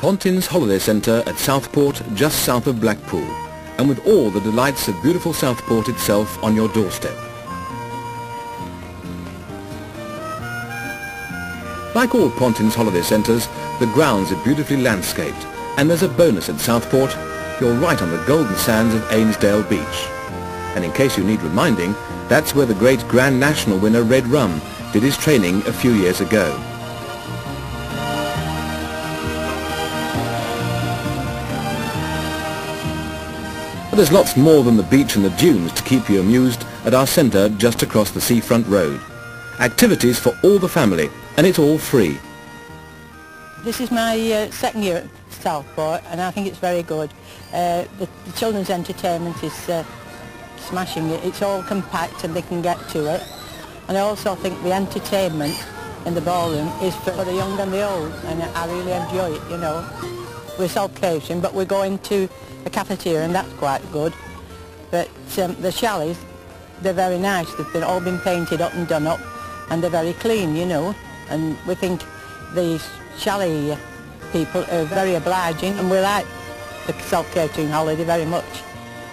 Pontins Holiday Centre at Southport, just south of Blackpool, and with all the delights of beautiful Southport itself on your doorstep. Like all Pontins holiday centres, the grounds are beautifully landscaped, and there's a bonus at Southport, you're right on the golden sands of Ainsdale Beach. And in case you need reminding, that's where the great Grand National winner Red Rum did his training a few years ago. But there's lots more than the beach and the dunes to keep you amused at our centre just across the seafront road. Activities for all the family, and it's all free. This is my uh, second year at Southport and I think it's very good. Uh, the, the, children's entertainment is uh, smashing it. It's all compact and they can get to it. And I also think the entertainment in the ballroom is for the young and the old and I really enjoy it, you know. We're self-catering but we're going to a cafeteria and that's quite good. But um, the chalets, they're very nice. They've all been painted up and done up and they're very clean, you know. And we think the chalet people are very obliging and we like the self-catering holiday very much.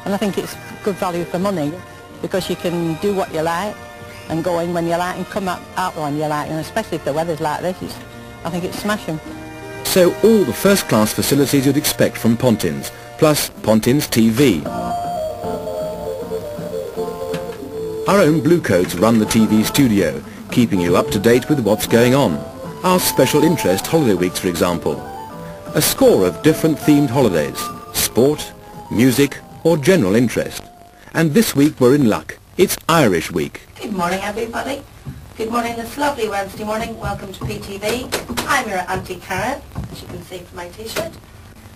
And I think it's good value for money because you can do what you like and go in when you like and come out, out when you like and especially if the weather's like this, I think it's smashing. So all the first-class facilities you'd expect from Pontins, plus Pontins TV. Our own Blue Coats run the TV studio, keeping you up to date with what's going on. Our special interest holiday weeks, for example. A score of different themed holidays, sport, music or general interest. And this week we're in luck. It's Irish Week. Good morning everybody. Good morning, it's lovely Wednesday morning. Welcome to PTV. I'm your Auntie Karen, as you can see from my t-shirt.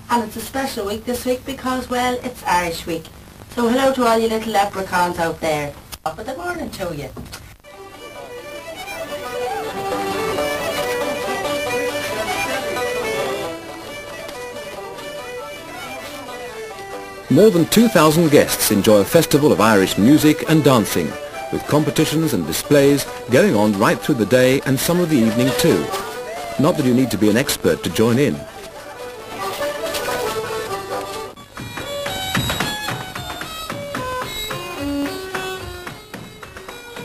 And it's a special week this week because, well, it's Irish Week. So hello to all you little leprechauns out there. Up in the morning to you. More than 2,000 guests enjoy a festival of Irish music and dancing, with competitions and displays going on right through the day and some of the evening too. Not that you need to be an expert to join in.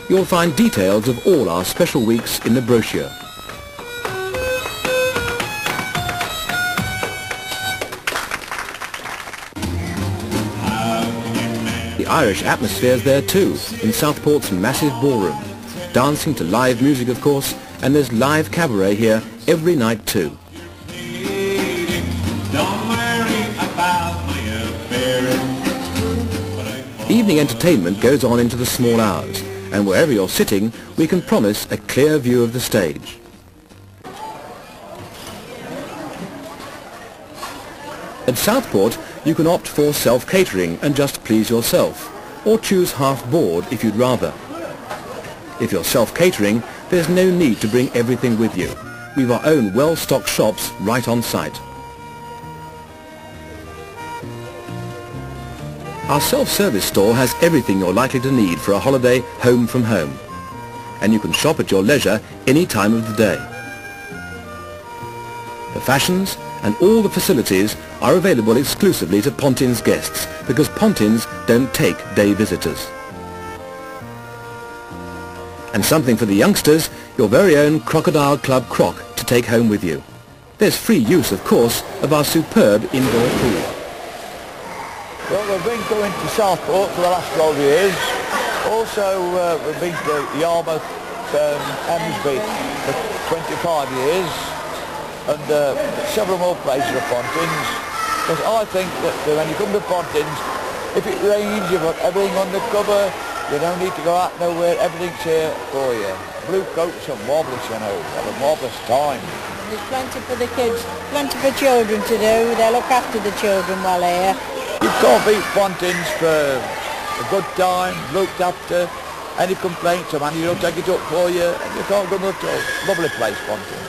You'll find details of all our special weeks in the brochure. The Irish atmosphere's there too, in Southport's massive ballroom. Dancing to live music, of course, and there's live cabaret here every night too. Evening entertainment goes on into the small hours, and wherever you're sitting, we can promise a clear view of the stage. At Southport, you can opt for self-catering and just please yourself, or choose half-board if you'd rather. If you're self-catering, there's no need to bring everything with you. We've our own well-stocked shops right on site. Our self-service store has everything you're likely to need for a holiday home from home. And you can shop at your leisure any time of the day. The fashions, and all the facilities are available exclusively to Pontins guests because Pontins don't take day visitors. And something for the youngsters, your very own Crocodile Club Croc to take home with you. There's free use, of course, of our superb indoor pool. Well, we've been going to Southport for the last 12 years. Also, uh, we've been to Yarmouth, um, Emsby for 25 years and uh, several more places of Pontins. Because I think that when you come to Pontins, if it rains, you've got everything under cover, you don't need to go out nowhere, everything's here for you. Blue coats and wobblers, you know, have a marvellous time. There's plenty for the kids, plenty for children to do, they look after the children while they're here. You can't beat Pontins for a good time, looked after, any complaints, a man will take it up for you, and you can't go much Lovely place, Pontins.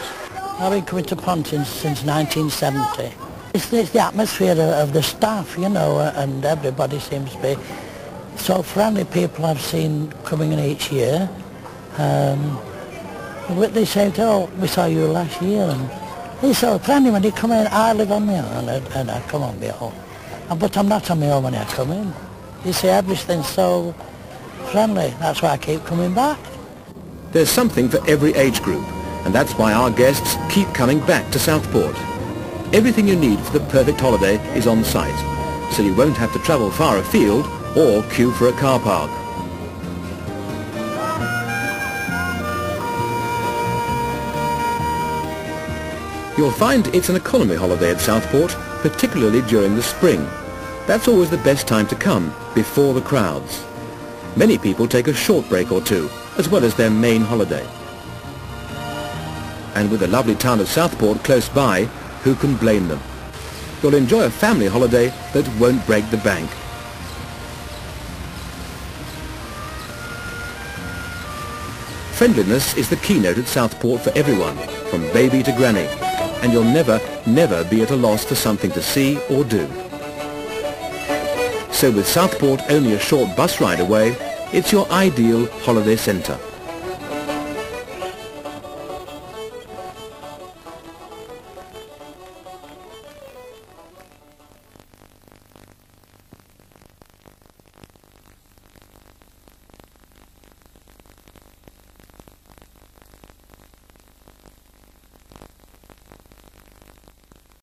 I've been coming to Pontins since 1970. It's, it's the atmosphere of, of, the staff, you know, uh, and everybody seems to be so friendly people I've seen coming in each year. Um, they say, oh, we saw you last year, and He's so friendly when he come in. I live on my own and, and I come on my own. But I'm not on my own when I come in. You see, everything's so friendly. That's why I keep coming back. There's something for every age group, and that's why our guests keep coming back to Southport. Everything you need for the perfect holiday is on site, so you won't have to travel far afield or queue for a car park. You'll find it's an economy holiday at Southport, particularly during the spring. That's always the best time to come, before the crowds. Many people take a short break or two, as well as their main holiday. And with the lovely town of Southport close by, who can blame them? You'll enjoy a family holiday that won't break the bank. Friendliness is the keynote at Southport for everyone, from baby to granny, and you'll never, never be at a loss for something to see or do. So with Southport only a short bus ride away, it's your ideal holiday centre.